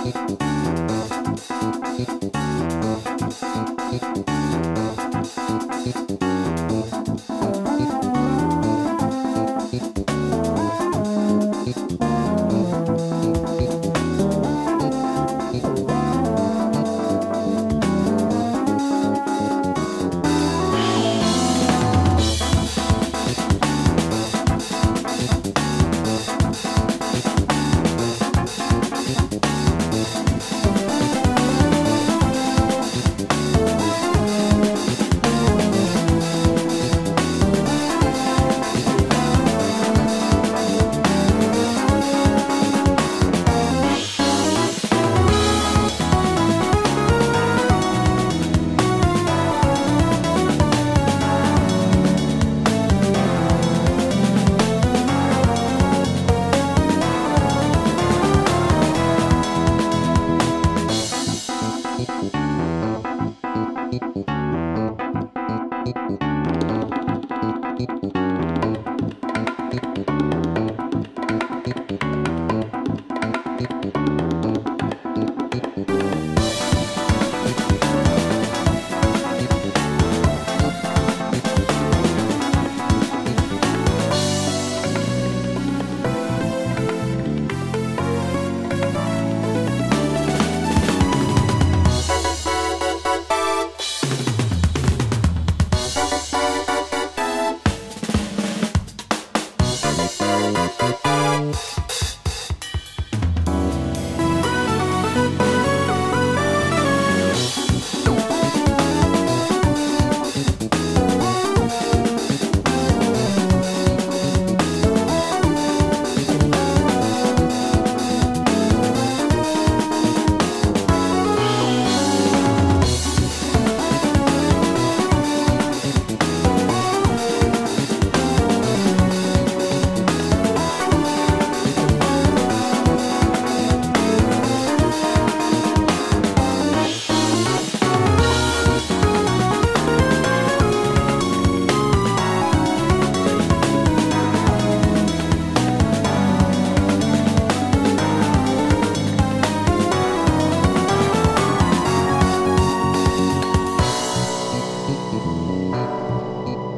Thank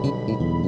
Música